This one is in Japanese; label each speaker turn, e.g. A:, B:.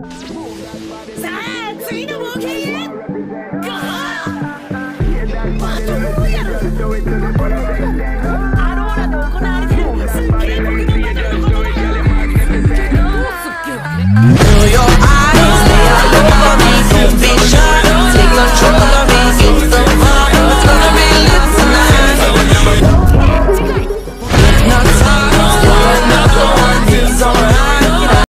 A: さあ次の冒険へ。ゴーバトルロイヤル。